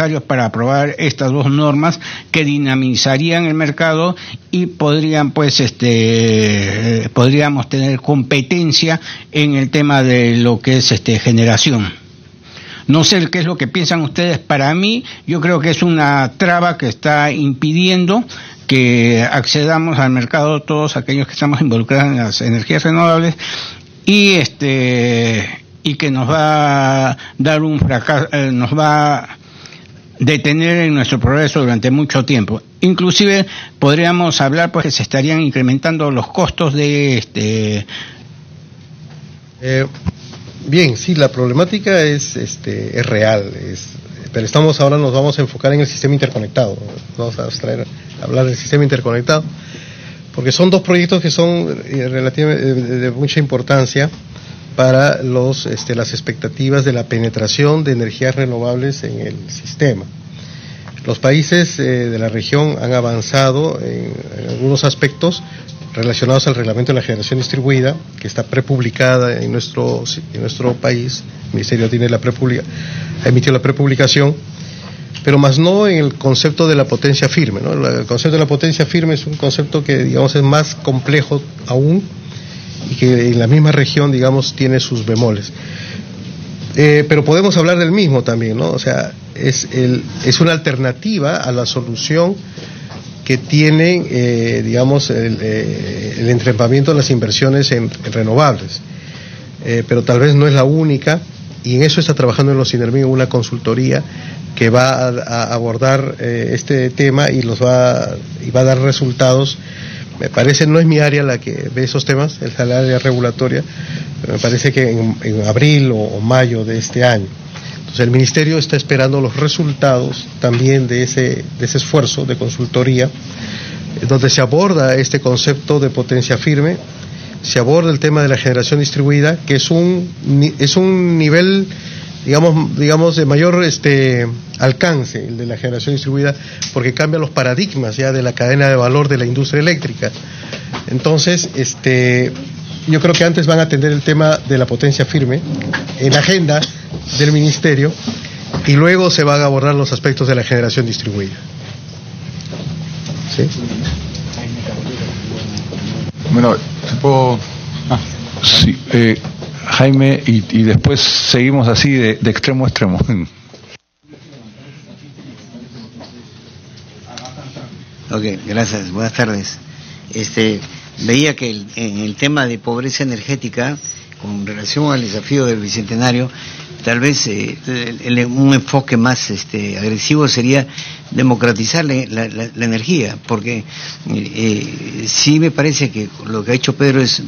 presupuestarios para aprobar estas dos normas que dinamizarían el mercado y podrían pues este podríamos tener competencia en el tema de lo que es este generación. No sé qué es lo que piensan ustedes. Para mí, yo creo que es una traba que está impidiendo que accedamos al mercado todos aquellos que estamos involucrados en las energías renovables y este y que nos va a dar un fracaso, eh, nos va a detener en nuestro progreso durante mucho tiempo. Inclusive podríamos hablar pues que se estarían incrementando los costos de este eh, bien, sí, la problemática es este es real, es, pero estamos ahora nos vamos a enfocar en el sistema interconectado. Vamos a hablar del sistema interconectado porque son dos proyectos que son eh, relativamente de mucha importancia para los, este, las expectativas de la penetración de energías renovables en el sistema. Los países eh, de la región han avanzado en, algunos aspectos relacionados al reglamento de la generación distribuida, que está prepublicada en nuestro, en nuestro país. El Ministerio tiene la ha emitido la prepublicación, pero más no en el concepto de la potencia firme. ¿no? El concepto de la potencia firme es un concepto que, digamos, es más complejo aún y que en la misma región, digamos, tiene sus bemoles. Eh, pero podemos hablar del mismo también, ¿no? O sea, es, el, es una alternativa a la solución que tiene, eh, digamos, el, eh, el de las inversiones en, renovables. pero tal vez no es la única, y en eso está trabajando en los Sinermín una consultoría que va a, abordar este tema y los va, y va a dar resultados me parece, no es mi área la que ve esos temas, es el área regulatoria, pero me parece que en, abril o, mayo de este año. Entonces el Ministerio está esperando los resultados también de ese, de ese esfuerzo de consultoría, donde se aborda este concepto de potencia firme, se aborda el tema de la generación distribuida, que es un, es un nivel digamos, digamos de mayor este, alcance, el de la generación distribuida, porque cambia los paradigmas ya de la cadena de valor de la industria eléctrica. Entonces, este, yo creo que antes van a atender el tema de la potencia firme en la agenda del ministerio y luego se van a abordar los aspectos de la generación distribuida. ¿Sí? Bueno, tipo... Ah. Sí, eh, Jaime, y, después seguimos así de, extremo a extremo. Ok, gracias. Buenas tardes. Este, veía que en el tema de pobreza energética, con relación al desafío del bicentenario, tal vez eh, un enfoque más este, agresivo sería democratizar la, energía, porque eh, eh, sí me parece que lo que ha hecho Pedro es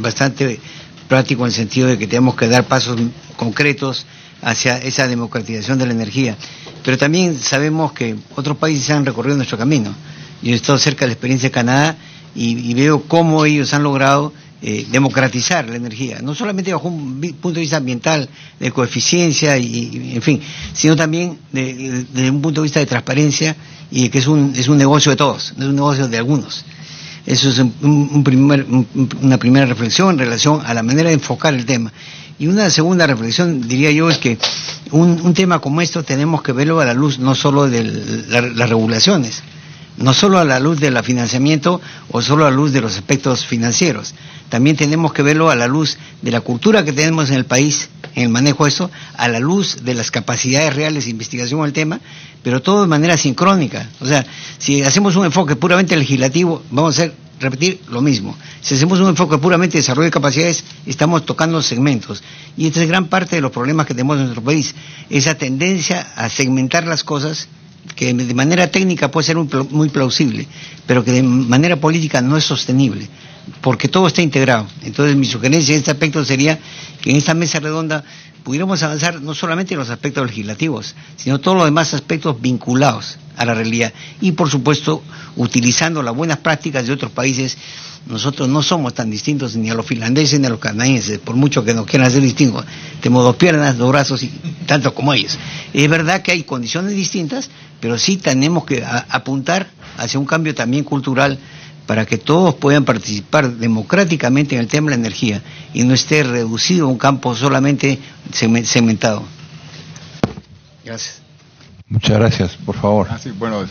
bastante práctico en el sentido de que tenemos que dar pasos concretos hacia esa democratización de la energía. Pero también sabemos que otros países han recorrido nuestro camino. Yo he estado cerca de la experiencia de Canadá y, veo cómo ellos han logrado eh, democratizar la energía, no solamente bajo un punto de vista ambiental, de coeficiencia, y, en fin, sino también desde un punto de vista de transparencia y que es un, es un negocio de todos, no es un negocio de algunos. Eso es un, primer, una primera reflexión en relación a la manera de enfocar el tema. Y una segunda reflexión, diría yo, es que un, tema como esto tenemos que verlo a la luz no solo de las regulaciones, no solo a la luz del financiamiento o solo a la luz de los aspectos financieros. También tenemos que verlo a la luz de la cultura que tenemos en el país, en el manejo de eso, a la luz de las capacidades reales de investigación al tema, pero todo de manera sincrónica. O sea, si hacemos un enfoque puramente legislativo, vamos a hacer, repetir lo mismo. Si hacemos un enfoque puramente de desarrollo de capacidades, estamos tocando segmentos. Y esta es gran parte de los problemas que tenemos en nuestro país, esa tendencia a segmentar las cosas que de manera técnica puede ser muy plausible, pero que de manera política no es sostenible, porque todo está integrado. Entonces mi sugerencia en este aspecto sería que en esta mesa redonda pudiéramos avanzar no solamente en los aspectos legislativos, sino todos los demás aspectos vinculados a la realidad. Y por supuesto, utilizando las buenas prácticas de otros países, nosotros no somos tan distintos ni a los finlandeses ni a los canadienses, por mucho que nos quieran hacer distintos. Tenemos dos piernas, dos brazos, y tanto como ellos. Es verdad que hay condiciones distintas, pero sí tenemos que apuntar hacia un cambio también cultural para que todos puedan participar democráticamente en el tema de la energía y no esté reducido a un campo solamente segmentado. Gracias. Muchas gracias, por favor. Ah, bueno,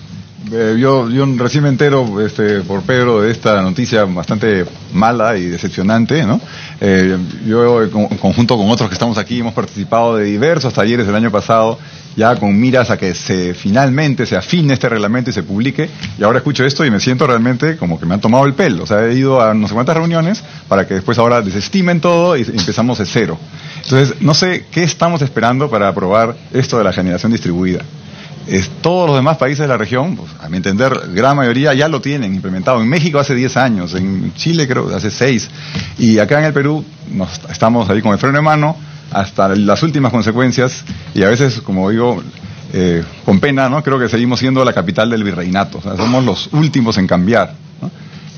eh, yo, yo recién me entero este, por Pedro de esta noticia bastante mala y decepcionante, ¿no? Eh, yo, en conjunto con otros que estamos aquí, hemos participado de diversos talleres el año pasado, ya con miras a que se finalmente se afine este reglamento y se publique, y ahora escucho esto y me siento realmente como que me han tomado el pelo. O sea, he ido a no sé cuántas reuniones para que después ahora desestimen todo y empezamos de cero. Entonces, no sé qué estamos esperando para aprobar esto de la generación distribuida todos los demás países de la región, pues, a mi entender, gran mayoría ya lo tienen implementado. En México hace 10 años, en Chile creo hace 6, y acá en el Perú nos, estamos ahí con el freno de mano hasta las últimas consecuencias, y a veces, como digo, eh, con pena, ¿no? creo que seguimos siendo la capital del virreinato, somos los últimos en cambiar.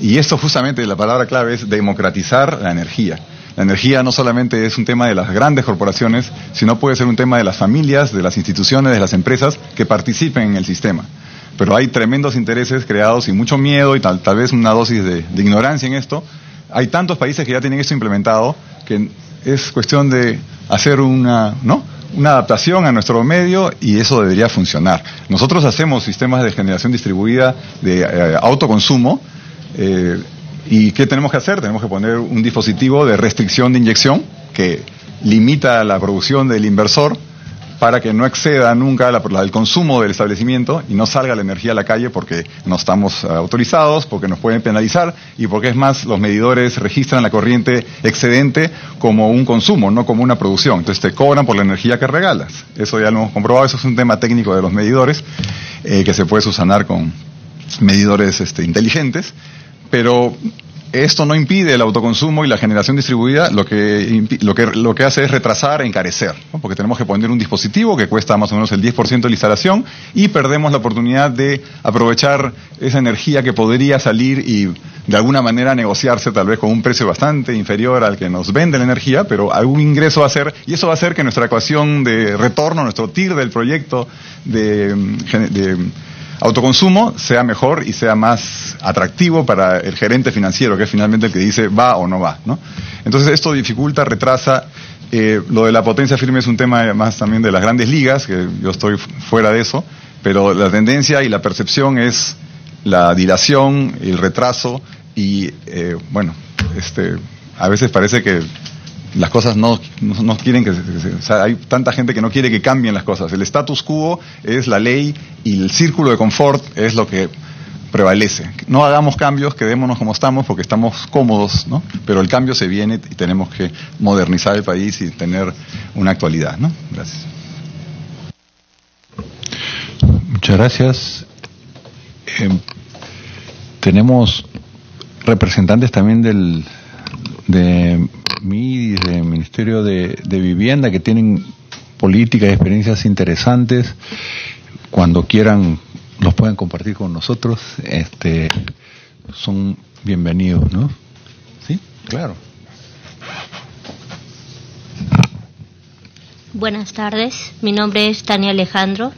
Y esto justamente, la palabra clave es democratizar la energía. La energía no solamente es un tema de las grandes corporaciones, sino puede ser un tema de las familias, de las instituciones, de las empresas que participen en el sistema. Pero hay tremendos intereses creados y mucho miedo y tal, vez una dosis de, ignorancia en esto. Hay tantos países que ya tienen esto implementado que es cuestión de hacer una adaptación a nuestro medio y eso debería funcionar. Nosotros hacemos sistemas de generación distribuida de eh, autoconsumo. Eh, ¿Y qué tenemos que hacer? Tenemos que poner un dispositivo de restricción de inyección que limita la producción del inversor para que no exceda nunca el consumo del establecimiento y no salga la energía a la calle porque no estamos autorizados, porque nos pueden penalizar y porque es más, los medidores registran la corriente excedente como un consumo, no como una producción. Entonces te cobran por la energía que regalas. Eso ya lo hemos comprobado, eso es un tema técnico de los medidores eh, que se puede subsanar con medidores este, inteligentes pero esto no impide el autoconsumo y la generación distribuida, lo que, lo que, lo que hace es retrasar e encarecer, porque tenemos que poner un dispositivo que cuesta más o menos el 10% de la instalación y perdemos la oportunidad de aprovechar esa energía que podría salir y de alguna manera negociarse tal vez con un precio bastante inferior al que nos vende la energía, pero algún ingreso va a ser, y eso va a hacer que nuestra ecuación de retorno, nuestro TIR del proyecto de, de autoconsumo sea mejor y sea más atractivo para el gerente financiero, que es finalmente el que dice va o no va. ¿no? Entonces esto dificulta, retrasa. Eh, lo de la potencia firme es un tema más también de las grandes ligas, que yo estoy fuera de eso, pero la tendencia y la percepción es la dilación, el retraso y, eh, bueno, este, a veces parece que las cosas no, no, quieren que, o sea, hay tanta gente que no quiere que cambien las cosas. El status quo es la ley y el círculo de confort es lo que prevalece. No hagamos cambios, quedémonos como estamos porque estamos cómodos, ¿no? Pero el cambio se viene y tenemos que modernizar el país y tener una actualidad, ¿no? Gracias. Muchas gracias. Eh, tenemos representantes también del de MIDIS, del Ministerio de, Vivienda, que tienen políticas y experiencias interesantes. Cuando quieran, los pueden compartir con nosotros. Este, son bienvenidos, ¿no? Sí, claro. Buenas tardes, mi nombre es Tania Alejandro.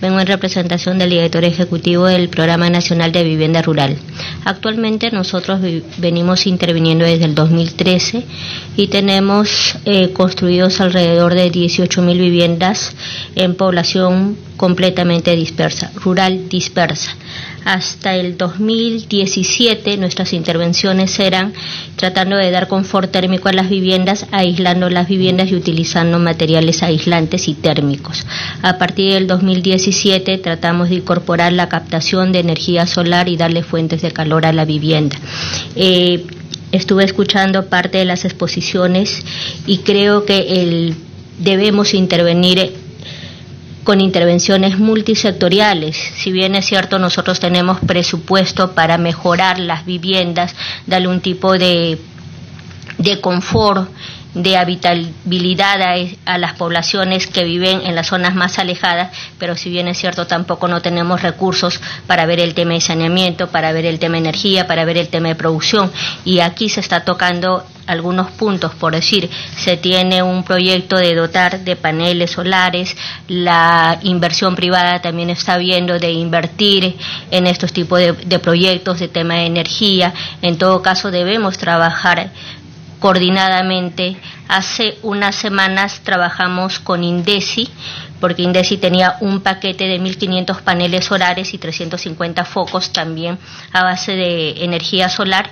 Vengo en representación del director ejecutivo del Programa Nacional de Vivienda Rural. Actualmente nosotros venimos interviniendo desde el 2013 y tenemos eh, construidos alrededor de 18.000 viviendas en población completamente dispersa, rural dispersa. Hasta el 2017 nuestras intervenciones eran tratando de dar confort térmico a las viviendas, aislando las viviendas y utilizando materiales aislantes y térmicos. A partir del 2017 tratamos de incorporar la captación de energía solar y darle fuentes de calor a la vivienda. Eh, estuve escuchando parte de las exposiciones y creo que debemos intervenir con intervenciones multisectoriales. Si bien es cierto, nosotros tenemos presupuesto para mejorar las viviendas, darle un tipo de, de confort de habitabilidad a, las poblaciones que viven en las zonas más alejadas, pero si bien es cierto, tampoco no tenemos recursos para ver el tema de saneamiento, para ver el tema de energía, para ver el tema de producción. Y aquí se está tocando algunos puntos, por decir, se tiene un proyecto de dotar de paneles solares, la inversión privada también está viendo de invertir en estos tipos de, proyectos de tema de energía. En todo caso, debemos trabajar coordinadamente. Hace unas semanas trabajamos con INDECI porque Indesi tenía un paquete de 1.500 paneles solares y 350 focos también a base de energía solar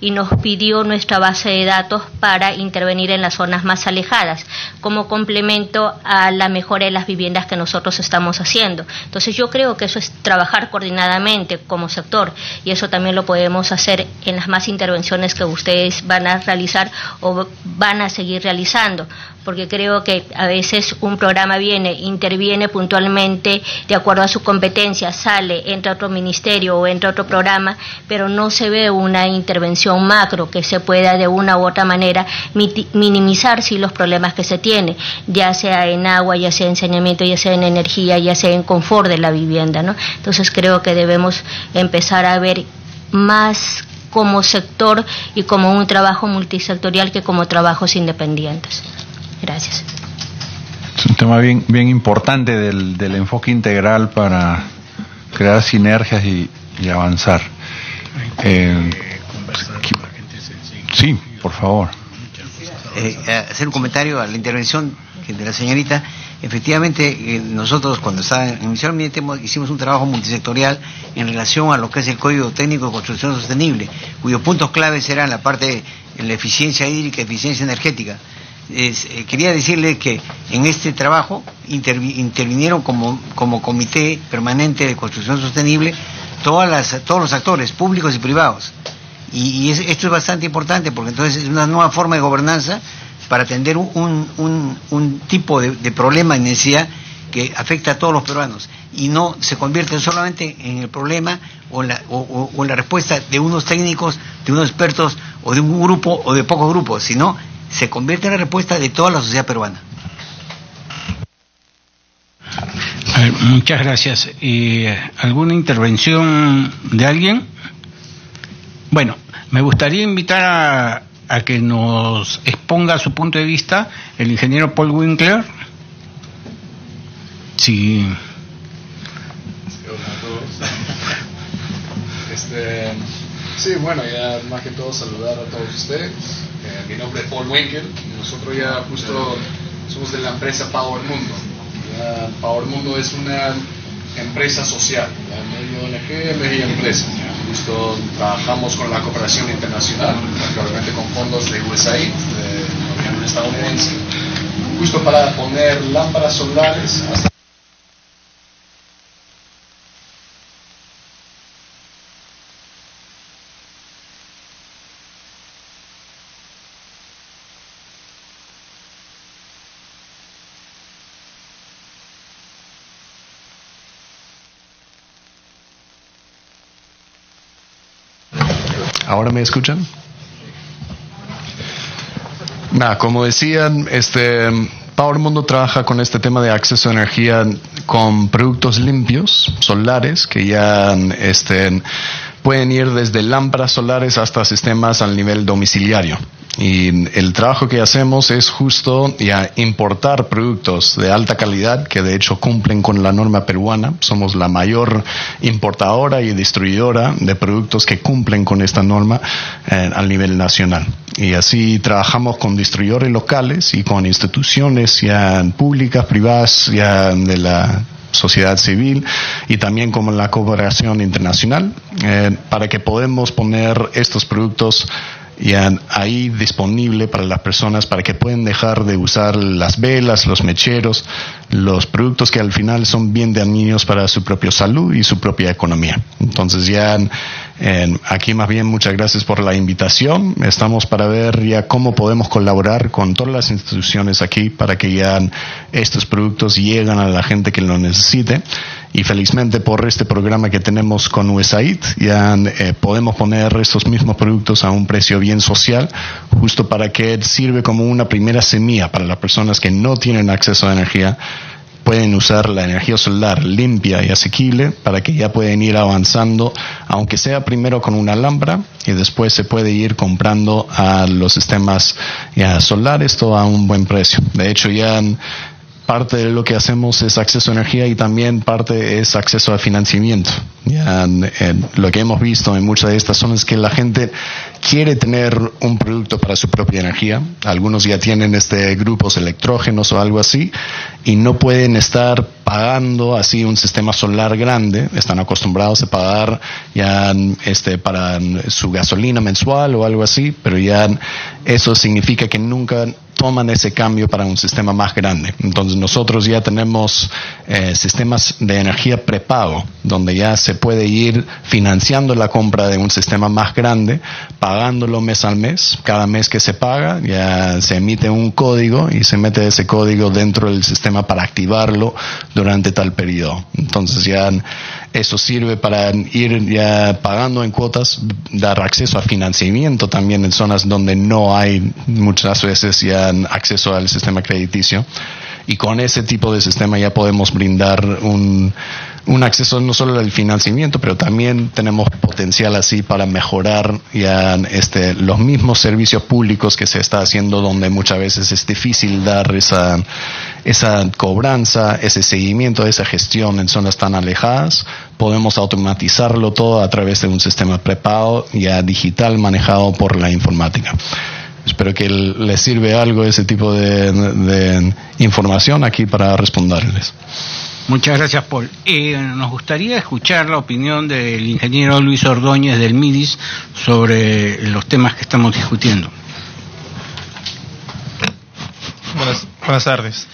y nos pidió nuestra base de datos para intervenir en las zonas más alejadas como complemento a la mejora de las viviendas que nosotros estamos haciendo. Entonces yo creo que eso es trabajar coordinadamente como sector y eso también lo podemos hacer en las más intervenciones que ustedes van a realizar o van a seguir realizando porque creo que a veces un programa viene, interviene puntualmente de acuerdo a su competencia, sale, entra a otro ministerio o entra a otro programa, pero no se ve una intervención macro que se pueda de una u otra manera minimizar si los problemas que se tienen, ya sea en agua, ya sea en saneamiento, ya sea en energía, ya sea en confort de la vivienda, ¿no? Entonces creo que debemos empezar a ver más como sector y como un trabajo multisectorial que como trabajos independientes. Gracias. Es un tema bien, bien importante del, del enfoque integral para crear sinergias y, avanzar. Eh, sí, por favor. Eh, hacer un comentario a la intervención de la señorita. Efectivamente, eh, nosotros cuando estaba inicialmente hicimos un trabajo multisectorial en relación a lo que es el Código Técnico de Construcción Sostenible, cuyos puntos claves eran la parte de la eficiencia hídrica, eficiencia energética. Eh, quería decirle que en este trabajo intervinieron como, como comité permanente de construcción sostenible todas las, todos los actores, públicos y privados. Y, esto es bastante importante porque entonces es una nueva forma de gobernanza para atender un, un, un tipo de, problema y necesidad que afecta a todos los peruanos y no se convierte solamente en el problema o la, o en la respuesta de unos técnicos, de unos expertos o de un grupo o de pocos grupos, sino se convierte en la respuesta de toda la sociedad peruana. muchas gracias. ¿Y alguna intervención de alguien? Bueno, me gustaría invitar a, a que nos exponga su punto de vista el ingeniero Paul Winkler. Sí. Este, sí, bueno, ya más que todo saludar a todos ustedes. Eh, mi nombre es Paul Winkel, nosotros ya justo somos de la empresa Power Mundo. Power Mundo es una empresa social, medio ONG, medio empresa. Justo trabajamos con la cooperación internacional, actualmente con fondos de USAID, del gobierno estadounidense, justo para poner lámparas solares hasta ¿Ahora me escuchan? Como decían, este Power Mundo trabaja con este tema de acceso a energía con productos limpios, solares, que ya este, pueden ir desde lámparas solares hasta sistemas al nivel domiciliario. Y el trabajo que hacemos es justo ya importar productos de alta calidad que de hecho cumplen con la norma peruana. Somos la mayor importadora y distribuidora de productos que cumplen con esta norma eh, a nivel nacional. Y así trabajamos con distribuidores locales y con instituciones ya públicas, privadas, ya de la sociedad civil y también con la cooperación internacional eh, para que podamos poner estos productos y ahí disponible para las personas para que puedan dejar de usar las velas, los mecheros, los productos que al final son bien dañinos para su propia salud y su propia economía. Entonces ya aquí más bien muchas gracias por la invitación. Estamos para ver ya cómo podemos colaborar con todas las instituciones aquí para que ya estos productos lleguen a la gente que lo necesite y felizmente por este programa que tenemos con USAID ya eh, podemos poner estos mismos productos a un precio bien social justo para que sirve como una primera semilla para las personas que no tienen acceso a energía pueden usar la energía solar limpia y asequible para que ya pueden ir avanzando, aunque sea primero con una lámpara y después se puede ir comprando a los sistemas ya solares todo a un buen precio. De hecho, ya parte de lo que hacemos es acceso a energía y también parte es acceso a financiamiento. Ya, lo que hemos visto en muchas de estas zonas es que la gente quiere tener un producto para su propia energía. Algunos ya tienen este grupos electrógenos o algo así y no pueden estar pagando así un sistema solar grande. Están acostumbrados a pagar ya este para su gasolina mensual o algo así, pero ya eso significa que nunca toman ese cambio para un sistema más grande. Entonces nosotros ya tenemos eh, sistemas de energía prepago, donde ya se puede ir financiando la compra de un sistema más grande, pagándolo mes al mes. Cada mes que se paga ya se emite un código y se mete ese código dentro del sistema para activarlo durante tal periodo. Entonces ya eso sirve para ir ya pagando en cuotas, dar acceso a financiamiento también en zonas donde no hay muchas veces ya acceso al sistema crediticio. Y con ese tipo de sistema ya podemos brindar un, un acceso no solo al financiamiento, pero también tenemos potencial así para mejorar ya este, los mismos servicios públicos que se está haciendo donde muchas veces es difícil dar esa, esa cobranza, ese seguimiento, esa gestión en zonas tan alejadas. Podemos automatizarlo todo a través de un sistema prepago ya digital manejado por la informática. Espero que les sirve algo ese tipo de, de información aquí para responderles. Muchas gracias, Paul. Eh, nos gustaría escuchar la opinión del ingeniero Luis Ordóñez del MIDIS sobre los temas que estamos discutiendo. Buenas, tardes.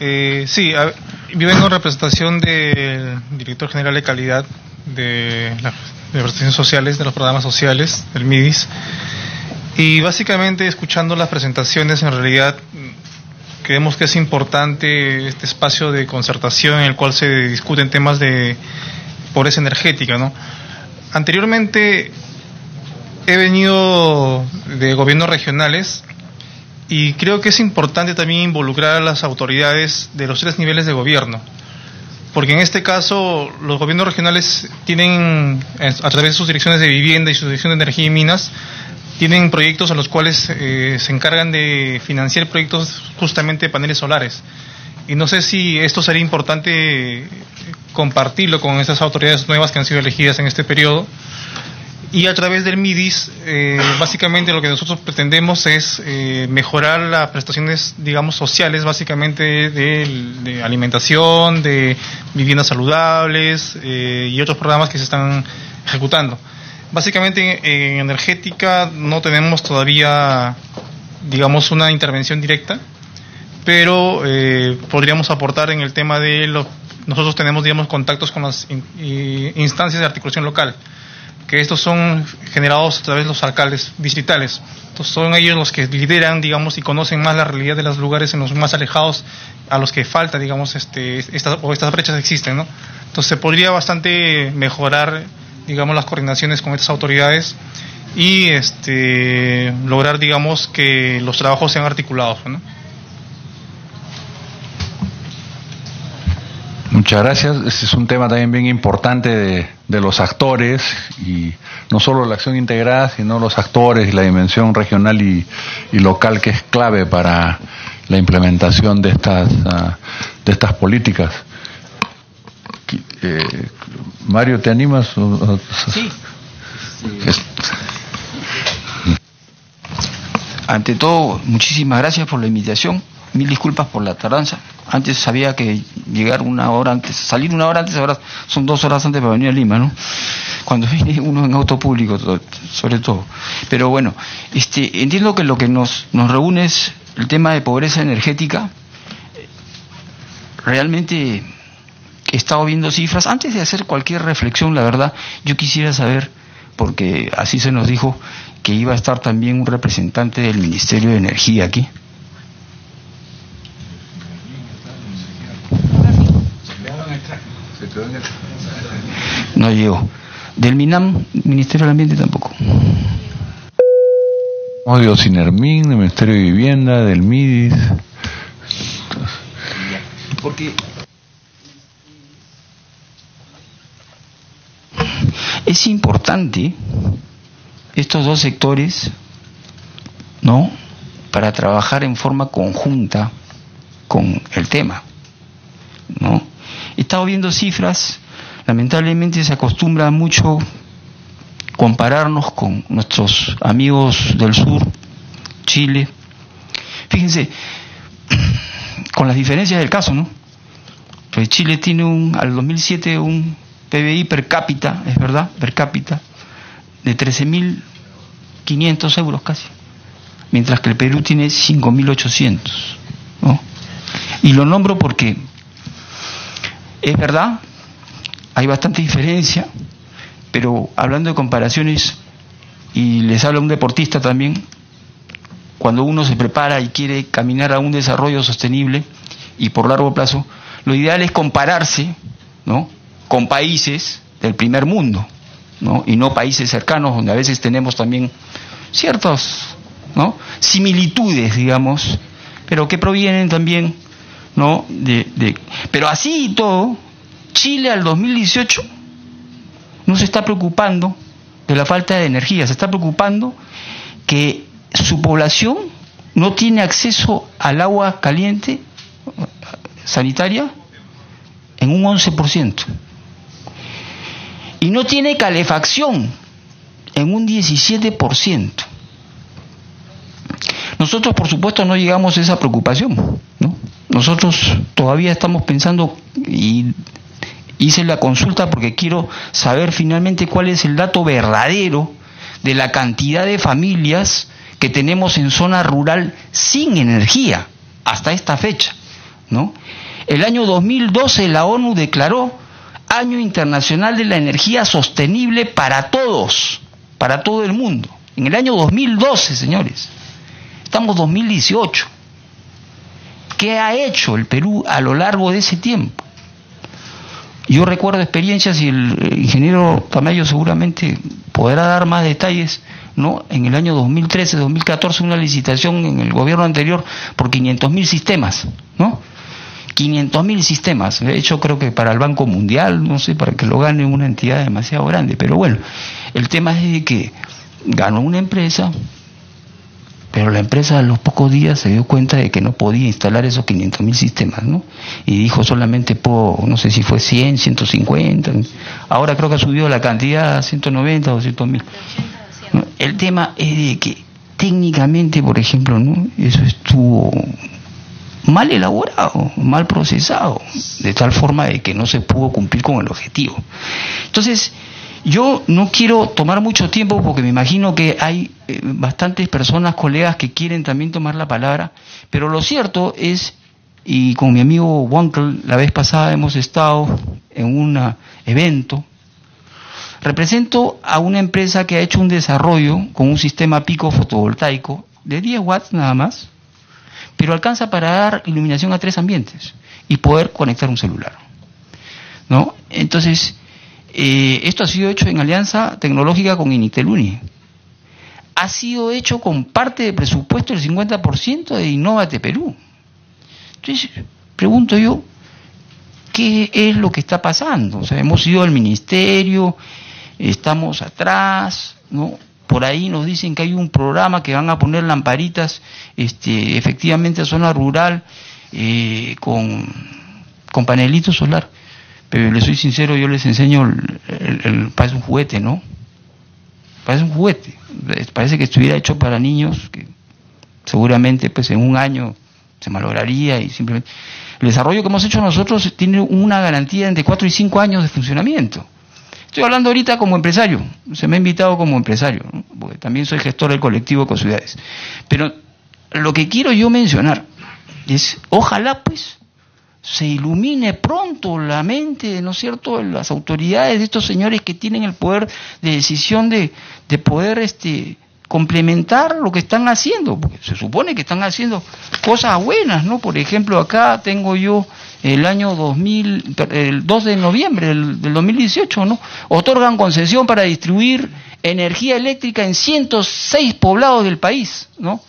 Eh, sí, yo vengo en representación del director general de calidad de las prestaciones sociales, de los programas sociales del MIDIS. Y básicamente escuchando las presentaciones, en realidad creemos que es importante este espacio de concertación en el cual se discuten temas de pobreza energética. ¿no? Anteriormente he venido de gobiernos regionales y creo que es importante también involucrar a las autoridades de los tres niveles de gobierno. Porque en este caso los gobiernos regionales tienen, a través de sus direcciones de vivienda y su dirección de energía y minas, tienen proyectos en los cuales eh, se encargan de financiar proyectos justamente de paneles solares. Y no sé si esto sería importante compartirlo con estas autoridades nuevas que han sido elegidas en este periodo. Y a través del MIDIS, eh, básicamente lo que nosotros pretendemos es eh, mejorar las prestaciones, digamos, sociales, básicamente de, alimentación, de viviendas saludables y otros programas que se están ejecutando. Básicamente en energética no tenemos todavía, digamos, una intervención directa, pero eh, podríamos aportar en el tema de lo, nosotros tenemos, digamos, contactos con las instancias de articulación local, que estos son generados a través de los alcaldes distritales. Entonces son ellos los que lideran, digamos, y conocen más la realidad de los lugares en los más alejados a los que falta, digamos, este, estas, o estas brechas existen. Entonces se podría bastante mejorar digamos, las coordinaciones con estas autoridades y este, lograr, digamos, que los trabajos sean articulados. Muchas gracias. Este es un tema también bien importante de, de, los actores y no solo la acción integrada, sino los actores y la dimensión regional y, y local que es clave para la implementación de estas, uh, de estas políticas. Eh, Mario, ¿te animas? Sí. Ante todo, muchísimas gracias por la invitación. Mil disculpas por la tardanza. Antes sabía que llegar una hora antes, salir una hora antes, ahora son dos horas antes para venir a Lima, ¿no? Cuando viene uno en auto público, sobre todo. Pero bueno, este, entiendo que lo que nos, nos reúne es el tema de pobreza energética. Realmente he estado viendo cifras. Antes de hacer cualquier reflexión, la verdad, yo quisiera saber, porque así se nos dijo, que iba a estar también un representante del Ministerio de Energía aquí. No llegó. Del MINAM, Ministerio del Ambiente tampoco. Odio Sinermin, del Ministerio de Vivienda, del MIDIS. Porque Es importante estos dos sectores, ¿no? Para trabajar en forma conjunta con el tema, ¿no? He estado viendo cifras, lamentablemente se acostumbra mucho compararnos con nuestros amigos del sur, Chile. Fíjense, con las diferencias del caso, ¿no? Pues Chile tiene un, al 2007 un PBI per cápita, es verdad, per cápita, de 13.500 euros casi, mientras que el Perú tiene 5.800, ¿no? Y lo nombro porque es verdad, hay bastante diferencia, pero hablando de comparaciones, y les habla un deportista también, cuando uno se prepara y quiere caminar a un desarrollo sostenible y por largo plazo, lo ideal es compararse ¿no? Con países del primer mundo ¿no? y no países cercanos donde a veces tenemos también ciertas ¿no? similitudes, digamos, pero que provienen también ¿no? de, de... Pero así y todo, Chile al 2018 no se está preocupando de la falta de energía, se está preocupando que su población no tiene acceso al agua caliente sanitaria en un 11%. Y no tiene calefacción en un 17%. Nosotros, por supuesto, no llegamos a esa preocupación. ¿no? Nosotros todavía estamos pensando y hice la consulta porque quiero saber finalmente cuál es el dato verdadero de la cantidad de familias que tenemos en zona rural sin energía hasta esta fecha, ¿no? El año 2012 la ONU declaró Año Internacional de la Energía Sostenible para todos, para todo el mundo. En el año 2012, señores. Estamos 2018. ¿Qué ha hecho el Perú a lo largo de ese tiempo? Yo recuerdo experiencias y el ingeniero Tamayo seguramente podrá dar más detalles, ¿no? En el año 2013, 2014 una licitación en el gobierno anterior por 500.000 sistemas, ¿no? 500.000 sistemas. De hecho, creo que para el Banco Mundial, no sé, para que lo gane una entidad demasiado grande. Pero bueno, el tema es de que ganó una empresa, pero la empresa a los pocos días se dio cuenta de que no podía instalar esos 500.000 sistemas, ¿no? Y dijo solamente puedo, no sé si fue 100, 150, ahora creo que ha subido la cantidad a 190, 200.000. ¿No? El tema es de que técnicamente, por ejemplo, ¿no? Eso estuvo mal elaborado, mal procesado, de tal forma de que no se pudo cumplir con el objetivo. Entonces, yo no quiero tomar mucho tiempo porque me imagino que hay eh, bastantes personas, colegas que quieren también tomar la palabra, pero lo cierto es, y con mi amigo Wankel la vez pasada hemos estado en un evento, represento a una empresa que ha hecho un desarrollo con un sistema pico fotovoltaico de 10 watts nada más, pero alcanza para dar iluminación a tres ambientes y poder conectar un celular. ¿No? Entonces, eh, esto ha sido hecho en alianza tecnológica con Initeluni. Ha sido hecho con parte del presupuesto del 50% de Innovate Perú. Entonces, pregunto yo, ¿qué es lo que está pasando? O sea, hemos ido al ministerio, estamos atrás, ¿no? Por ahí nos dicen que hay un programa que van a poner lamparitas, este, efectivamente a zona rural, eh, con, con panelito solar. Pero les soy sincero, yo les enseño, el, parece un juguete, ¿no? Parece un juguete. Parece que estuviera hecho para niños, que seguramente pues en un año se malograría y simplemente... El desarrollo que hemos hecho nosotros tiene una garantía entre 4 y 5 años de funcionamiento. Estoy hablando ahorita como empresario, se me ha invitado como empresario, porque también soy gestor del colectivo Ecociudades. Pero lo que quiero yo mencionar es, ojalá pues se ilumine pronto la mente, ¿no es cierto?, las autoridades de estos señores que tienen el poder de decisión de, de poder este, complementar lo que están haciendo, porque se supone que están haciendo cosas buenas, ¿no? Por ejemplo, acá tengo yo el año 2000, el 2 de noviembre del, del 2018, ¿no? Otorgan concesión para distribuir energía eléctrica en 106 poblados del país, ¿no?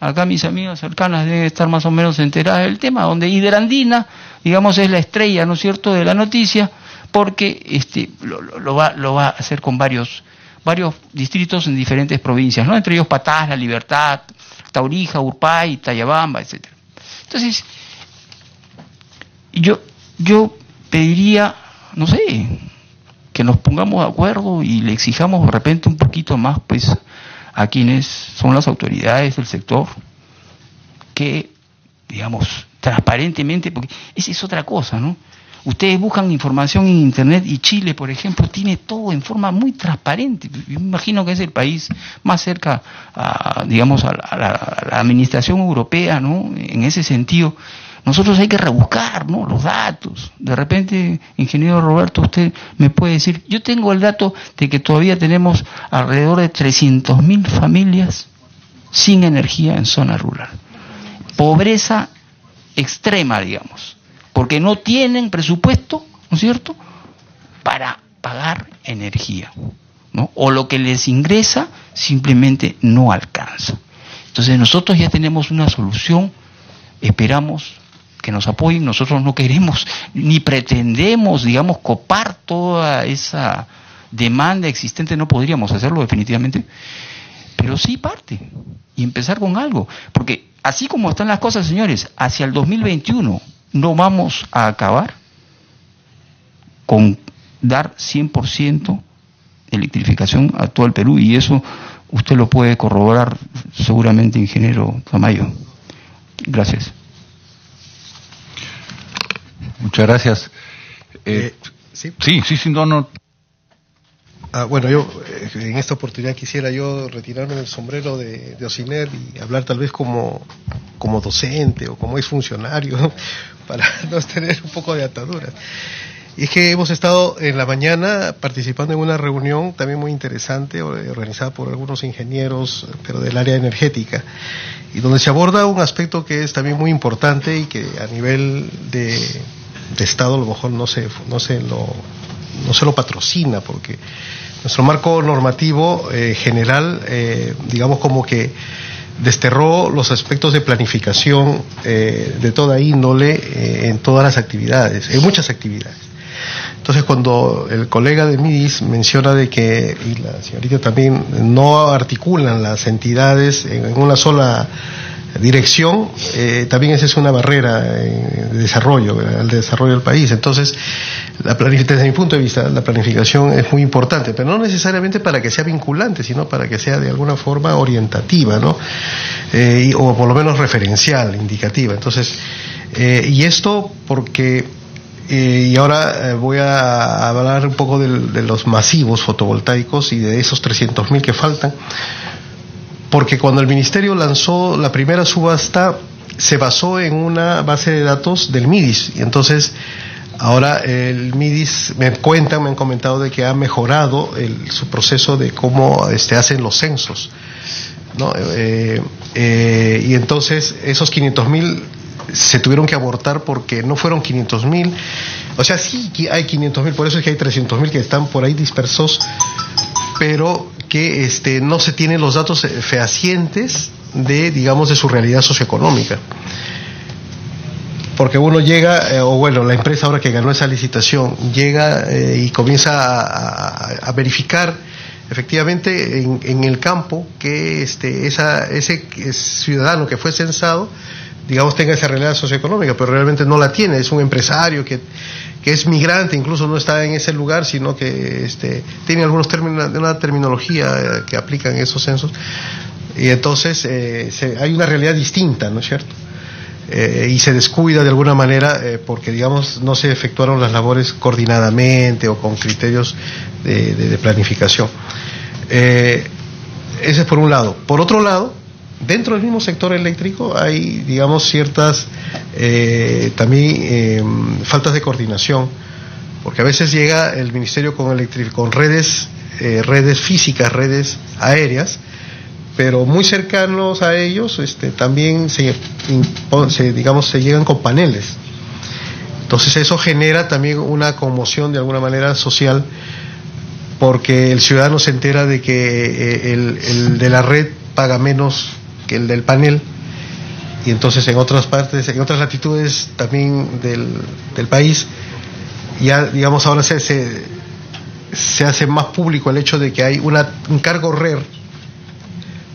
acá mis amigas cercanas deben estar más o menos enteradas del tema, donde Hidrandina, digamos, es la estrella, ¿no es cierto?, de la noticia, porque este, lo, lo, va, lo va a hacer con varios, varios distritos en diferentes provincias, ¿no? Entre ellos Patás, La Libertad, Taurija, Urpay, Tayabamba, etc. Entonces, yo, yo pediría, no sé, que nos pongamos de acuerdo y le exijamos de repente un poquito más pues a quienes son las autoridades del sector que digamos transparentemente porque esa es otra cosa no ustedes buscan información en internet y Chile por ejemplo tiene todo en forma muy transparente yo imagino que es el país más cerca a, digamos a la, a la administración europea no en ese sentido nosotros hay que rebuscar ¿no? los datos. De repente, ingeniero Roberto, usted me puede decir, yo tengo el dato de que todavía tenemos alrededor de 300.000 familias sin energía en zona rural. Pobreza extrema, digamos, porque no tienen presupuesto, ¿no es cierto?, para pagar energía. ¿no? O lo que les ingresa simplemente no alcanza. Entonces nosotros ya tenemos una solución, esperamos que nos apoyen, nosotros no queremos ni pretendemos, digamos, copar toda esa demanda existente, no podríamos hacerlo definitivamente, pero sí parte y empezar con algo, porque así como están las cosas, señores, hacia el 2021 no vamos a acabar con dar 100% electrificación a todo el Perú y eso usted lo puede corroborar seguramente, ingeniero Tamayo. Gracias. Muchas gracias. Eh, ¿sí? sí, sí, sí, no, no. Ah, bueno, yo eh, en esta oportunidad quisiera yo retirarme del sombrero de, de y hablar tal vez como, como docente o como ex funcionario, ¿no? para no tener un poco de ataduras. Y es que hemos estado en la mañana participando en una reunión también muy interesante, organizada por algunos ingenieros, pero del área energética, y donde se aborda un aspecto que es también muy importante y que a nivel de, de Estado a lo mejor no se, no se, lo, no se lo patrocina, porque nuestro marco normativo eh, general, eh, digamos como que desterró los aspectos de planificación eh, de toda índole en todas las actividades, en muchas actividades. Entonces, cuando el colega de MIDIS menciona de que, y la señorita también, no articulan las entidades en una sola dirección, eh, también esa es una barrera eh, de desarrollo, al desarrollo del país. Entonces, la desde mi punto de vista, la planificación es muy importante, pero no necesariamente para que sea vinculante, sino para que sea de alguna forma orientativa, ¿no? Eh, y, o por lo menos referencial, indicativa. Entonces, y esto porque eh, y ahora eh, voy a hablar un poco de, de, los masivos fotovoltaicos y de esos 300.000 que faltan, porque cuando el Ministerio lanzó la primera subasta se basó en una base de datos del MIDIS y entonces ahora el MIDIS me cuentan, me han comentado de que ha mejorado el, su proceso de cómo este, hacen los censos. ¿no? Eh, eh, y entonces esos 500.000 se tuvieron que abortar porque no fueron 500 mil. O sea, sí hay 500 mil, por eso es que hay 300 mil que están por ahí dispersos, pero que este, no se tienen los datos fehacientes de, digamos, de su realidad socioeconómica. Porque uno llega, eh, o bueno, la empresa ahora que ganó esa licitación, llega eh, y comienza a, verificar efectivamente en, en, el campo que este, esa, ese ciudadano que fue censado digamos, tenga esa realidad socioeconómica, pero realmente no la tiene. Es un empresario que, que es migrante, incluso no está en ese lugar, sino que este, tiene algunos términos, una terminología que aplican esos censos. Y entonces eh, hay una realidad distinta, ¿no es cierto? Eh, y se descuida de alguna manera eh, porque, digamos, no se efectuaron las labores coordinadamente o con criterios de, de, de planificación. ese es por un lado. Por otro lado, dentro del mismo sector eléctrico hay, digamos, ciertas eh, también eh, faltas de coordinación, porque a veces llega el ministerio con, con redes, eh, redes físicas, redes aéreas, pero muy cercanos a ellos este, también se, digamos, se llegan con paneles. Entonces eso genera también una conmoción de alguna manera social porque el ciudadano se entera de que el de la red paga menos el del panel. Y entonces en otras partes, en otras latitudes también del, del país, ya digamos ahora se, se, se, hace más público el hecho de que hay una, un cargo RER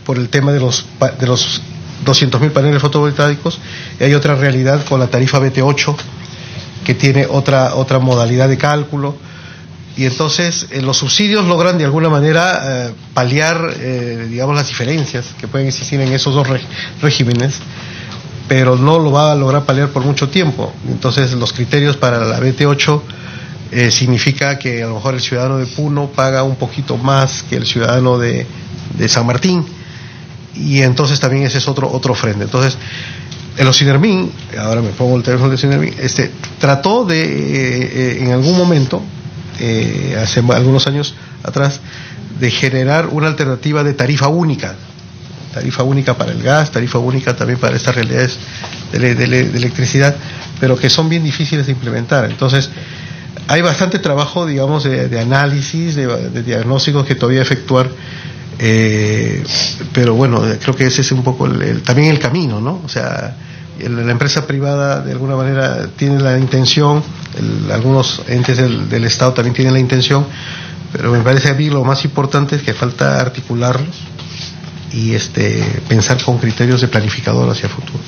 por el tema de los, de los 200.000 paneles fotovoltaicos y hay otra realidad con la tarifa BT8 que tiene otra, otra modalidad de cálculo y entonces eh, los subsidios logran de alguna manera eh, paliar, eh, digamos, las diferencias que pueden existir en esos dos regímenes, pero no lo va a lograr paliar por mucho tiempo. Entonces los criterios para la BT8 significa que a lo mejor el ciudadano de Puno paga un poquito más que el ciudadano de, de San Martín, y entonces también ese es otro, otro frente. Entonces, el Ocinermin, ahora me pongo el teléfono de Ocinermin, este, trató de, en algún momento, eh, hace algunos años atrás, de generar una alternativa de tarifa única, tarifa única para el gas, tarifa única también para estas realidades de, electricidad, pero que son bien difíciles de implementar. Entonces, hay bastante trabajo, digamos, de, análisis, de, diagnósticos que todavía efectuar, eh, pero bueno, creo que ese es un poco también el camino, ¿no? O sea, la empresa privada de alguna manera tiene la intención, algunos entes del, Estado también tienen la intención, pero me parece a mí lo más importante es que falta articularlos y este pensar con criterios de planificador hacia el futuro.